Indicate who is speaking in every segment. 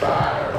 Speaker 1: Fire.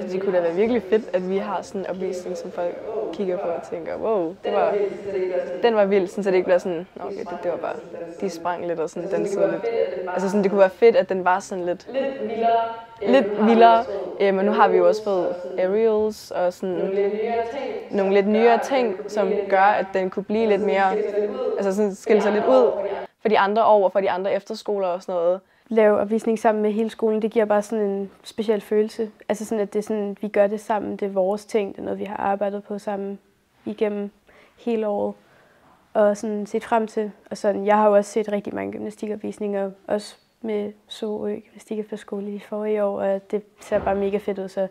Speaker 2: Altså, det kunne da være virkelig fedt, at vi har sådan en opvisning, som folk kigger på og tænker, wow, det var, den var vild, sådan, så det ikke bliver sådan, okay, det, det var bare, de sprang lidt og sådan dansede lidt. Altså sådan, det kunne være fedt, at den var sådan lidt, lidt vildere. Øh, men nu har vi jo også fået aerials og sådan nogle lidt nyere ting, som gør, at den kunne blive lidt mere, altså sådan skille sig lidt ud for de andre år og for de andre efterskoler og sådan noget
Speaker 3: lave opvisning sammen med hele skolen, det giver bare sådan en speciel følelse. Altså sådan, at det er sådan, vi gør det sammen, det er vores ting, det er noget, vi har arbejdet på sammen igennem hele året. Og sådan set frem til. Og sådan, jeg har jo også set rigtig mange gymnastikopvisninger, også med Sorø Gymnastikefterskole i forrige år, og det ser bare mega fedt ud, så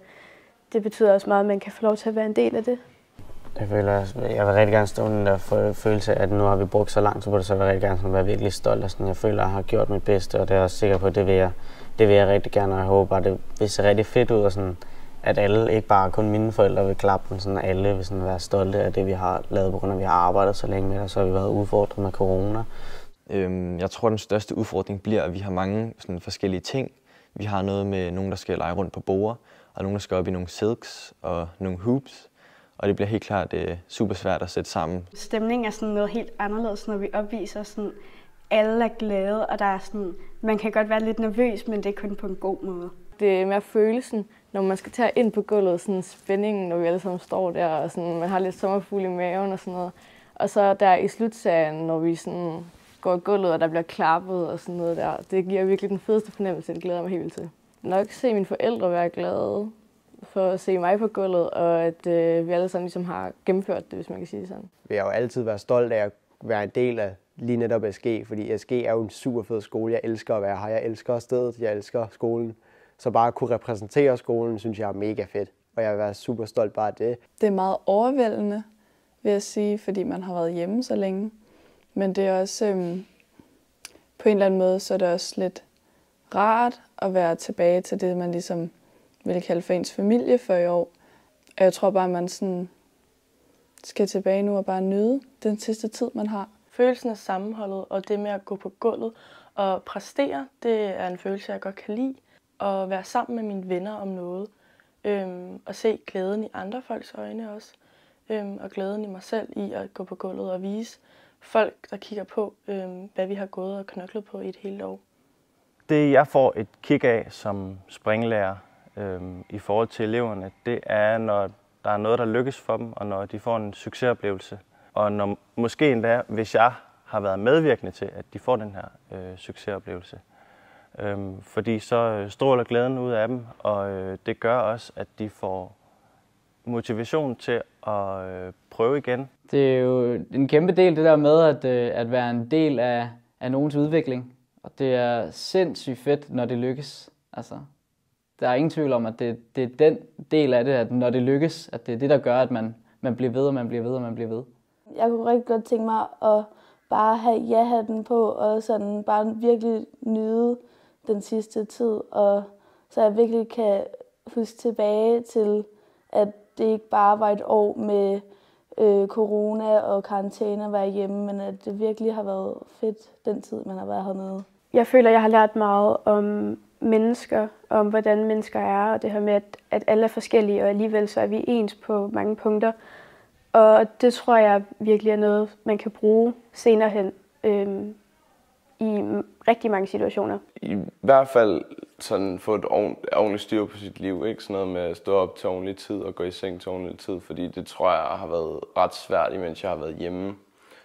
Speaker 3: det betyder også meget, at man kan få lov til at være en del af det.
Speaker 4: Jeg føler, jeg vil rigtig gerne stå den der følelse af, at nu har vi brugt så lang tid på det, så jeg vil rigtig gerne sådan være virkelig stolt. Og sådan. Jeg føler, at jeg har gjort mit bedste, og det er jeg også sikker på, at det vil jeg, det vil jeg rigtig gerne, og jeg håber, at det vil se rigtig fedt ud, og sådan, at alle, ikke bare kun mine forældre vil klappe, men sådan, alle vil sådan være stolte af det, vi har lavet, på grund af, at vi har arbejdet så længe med det, og så har vi været udfordret med corona.
Speaker 5: Øhm, jeg tror, den største udfordring bliver, at vi har mange sådan, forskellige ting. Vi har noget med nogen, der skal lege rundt på bord, og nogen, der skal op i nogle silks og nogle hoops. Og det bliver helt klart øh, super svært at sætte sammen.
Speaker 3: Stemningen er sådan noget helt anderledes, når vi opviser sådan, alle er glade, og der er sådan, man kan godt være lidt nervøs, men det er kun på en god måde.
Speaker 2: Det er mere følelsen, når man skal tage ind på gulvet, sådan spændingen, når vi alle sammen står der, og sådan, man har lidt sommerfugle i maven og sådan noget. Og så der i slutserien, når vi sådan går i gulvet, og der bliver klappet og sådan noget der. Det giver virkelig den fedeste fornemmelse, det glæder jeg mig helt vildt til. Nok se mine forældre være glade for at se mig på gulvet, og at øh, vi alle sammen ligesom har gennemført det, hvis man kan sige det sådan.
Speaker 6: jeg jo altid være stolt af at være en del af lige netop SG, fordi SG er jo en super fed skole. Jeg elsker at være her. Jeg elsker stedet. Jeg elsker skolen. Så bare at kunne repræsentere skolen, synes jeg er mega fedt. Og jeg vil være super stolt bare af det.
Speaker 7: Det er meget overvældende, vil jeg sige, fordi man har været hjemme så længe. Men det er også øhm, på en eller anden måde, så er det også lidt rart at være tilbage til det, man ligesom vil kalde for ens familie for i år. Og jeg tror bare, at man sådan skal tilbage nu og bare nyde den sidste tid, man har.
Speaker 8: Følelsen af sammenholdet og det med at gå på gulvet og præstere, det er en følelse, jeg godt kan lide. At være sammen med mine venner om noget, øhm, og se glæden i andre folks øjne også, øhm, og glæden i mig selv i at gå på gulvet og vise folk, der kigger på, øhm, hvad vi har gået og knoklet på i et helt år.
Speaker 9: Det jeg får et kick af som springlærer øhm, i forhold til eleverne, det er, når der er noget, der lykkes for dem, og når de får en succesoplevelse. Og når måske endda, hvis jeg har været medvirkende til, at de får den her øh, succesoplevelse. Øhm, fordi så øh, stråler glæden ud af dem, og øh, det gør også, at de får motivation til at øh, prøve igen.
Speaker 10: Det er jo en kæmpe del, det der med at, øh, at være en del af, af nogens udvikling. Og det er sindssygt fedt, når det lykkes. Altså, der er ingen tvivl om, at det, det er den del af det, at når det lykkes, at det er det, der gør, at man, man bliver ved, og man bliver ved, og man bliver ved.
Speaker 11: Jeg kunne rigtig godt tænke mig at bare have ja-hatten på, og sådan bare virkelig nyde den sidste tid, og så jeg virkelig kan huske tilbage til, at det ikke bare var et år med øh, corona og karantæne at være hjemme, men at det virkelig har været fedt, den tid, man har været hernede.
Speaker 3: Jeg føler, jeg har lært meget om mennesker, om hvordan mennesker er, og det her med, at, at alle er forskellige, og alligevel så er vi ens på mange punkter. Og det tror jeg virkelig er noget, man kan bruge senere hen øhm, i rigtig mange situationer.
Speaker 12: I hvert fald sådan få et ordentligt styr på sit liv. Ikke sådan noget med at stå op til ordentlig tid og gå i seng til ordentlig tid, fordi det tror jeg har været ret svært, imens jeg har været hjemme.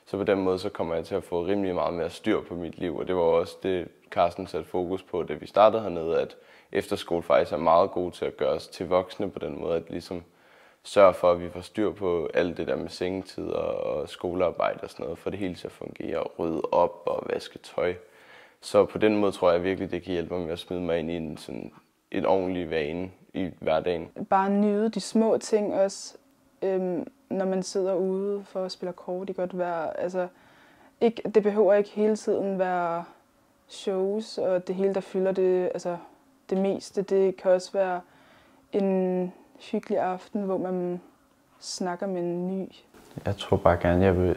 Speaker 12: Så på den måde så kommer jeg til at få rimelig meget mere styr på mit liv, og det var også det, Carsten satte fokus på, da vi startede hernede, at efterskole faktisk er meget god til at gøre os til voksne på den måde, at ligesom sørge for, at vi får styr på alt det der med sengetid og skolearbejde og sådan noget, for det hele til at fungere, og rydde op og vaske tøj. Så på den måde tror jeg virkelig, det kan hjælpe mig med at smide mig ind i en, sådan, en ordentlig vane i hverdagen.
Speaker 7: Bare nyde de små ting også, øhm, når man sidder ude for at spille kort. Det kan godt være, altså, ikke, det behøver ikke hele tiden være shows og det hele, der fylder det, altså, det meste. Det kan også være en hyggelig aften, hvor man snakker med en ny.
Speaker 5: Jeg tror bare gerne, jeg vil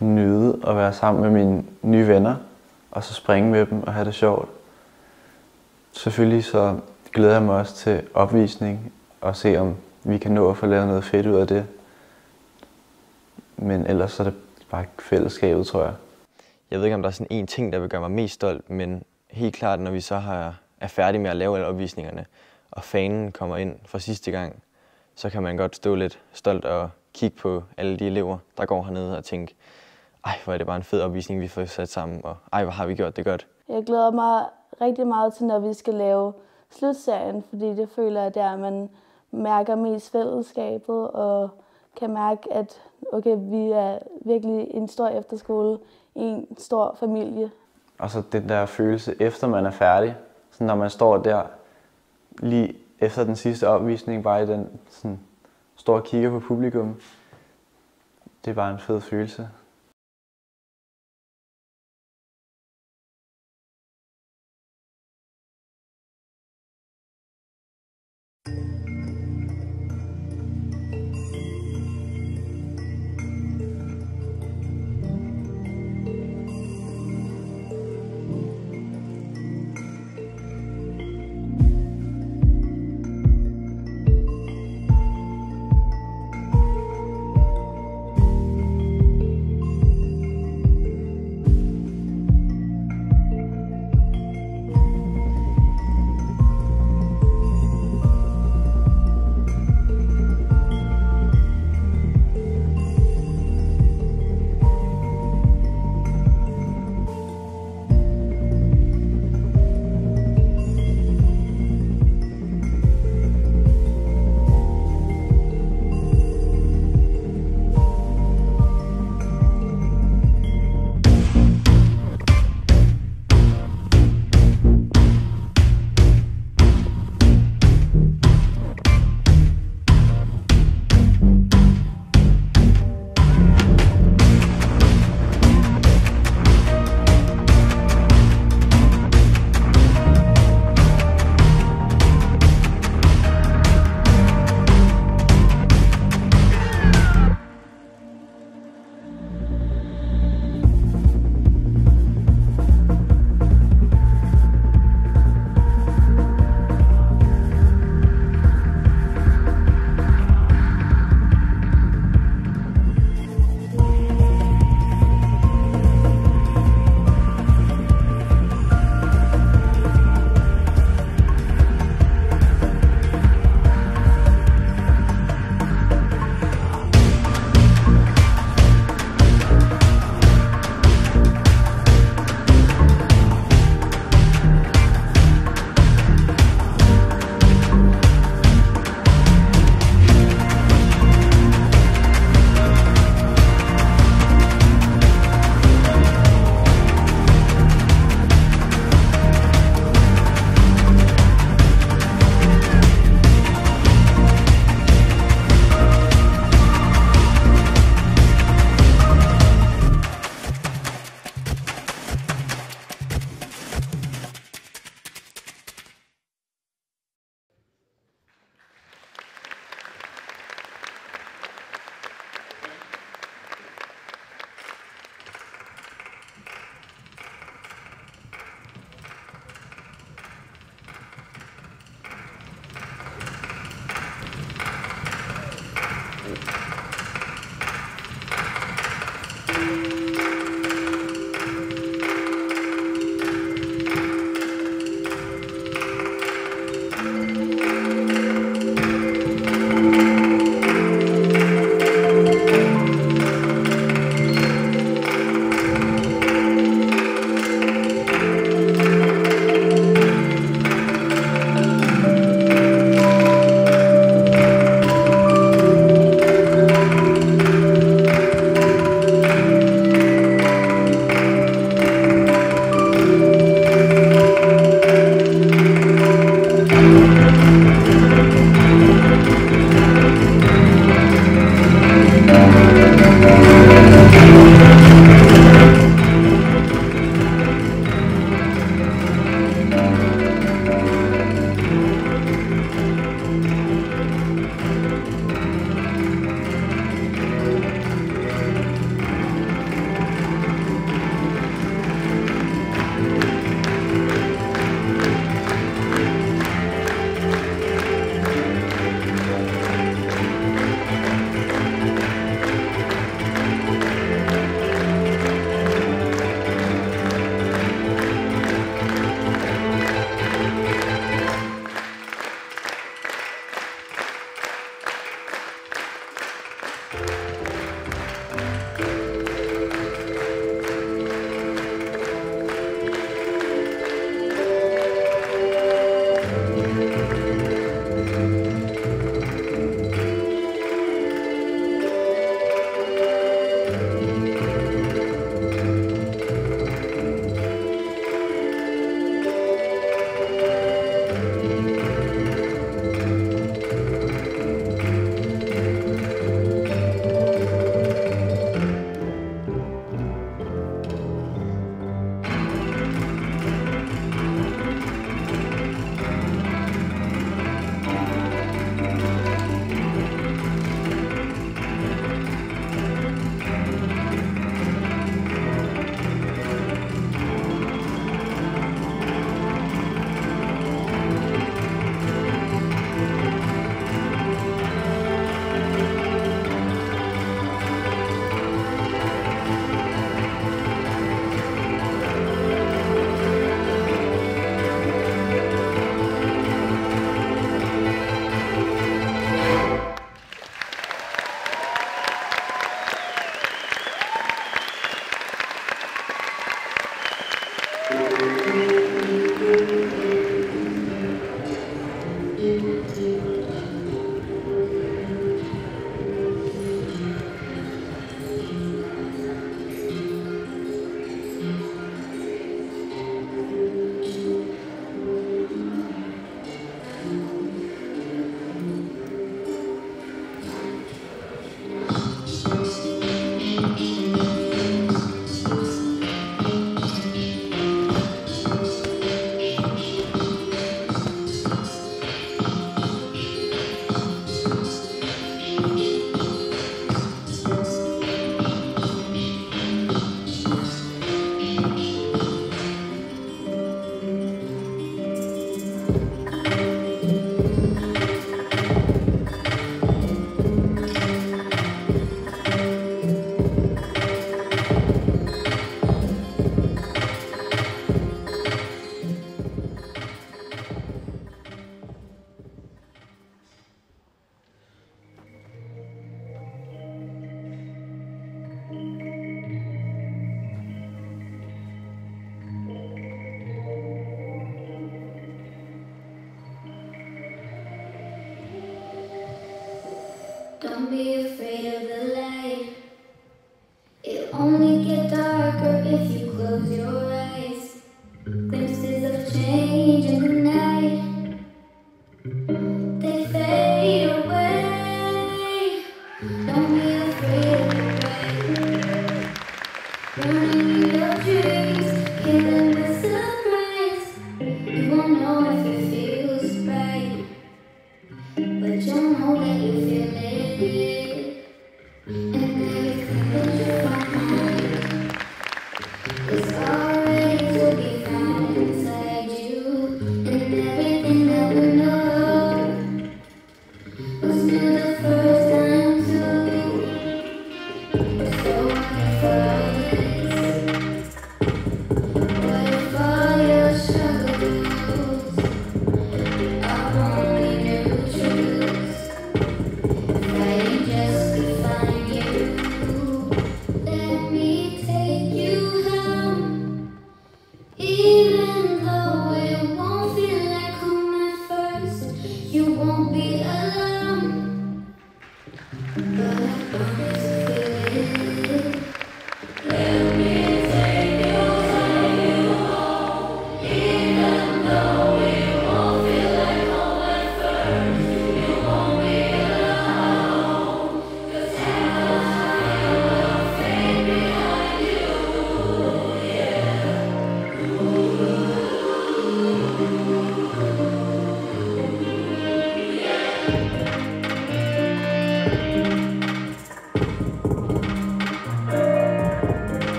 Speaker 5: nyde at være sammen med mine nye venner, og så springe med dem og have det sjovt. Selvfølgelig så glæder jeg mig også til opvisning og se, om vi kan nå at få lavet noget fedt ud af det. Men ellers så er det bare fællesskabet, tror jeg. Jeg ved ikke, om der er sådan en ting, der vil gøre mig mest stolt, men helt klart, når vi så har, er færdige med at lave alle opvisningerne, og fanen kommer ind for sidste gang, så kan man godt stå lidt stolt og kigge på alle de elever, der går hernede og tænke, ej, hvor er det bare en fed opvisning, vi får sat sammen, og ej, hvor har vi gjort det godt.
Speaker 11: Jeg glæder mig rigtig meget til, når vi skal lave slutserien, fordi det føler jeg, der man mærker mest fællesskabet, og kan mærke, at okay, vi er virkelig en stor efterskole, en stor familie.
Speaker 5: Og så den der følelse, efter man er færdig, så når man står der lige efter den sidste opvisning, bare i den sådan, står og kigger på publikum. Det er bare en fed følelse.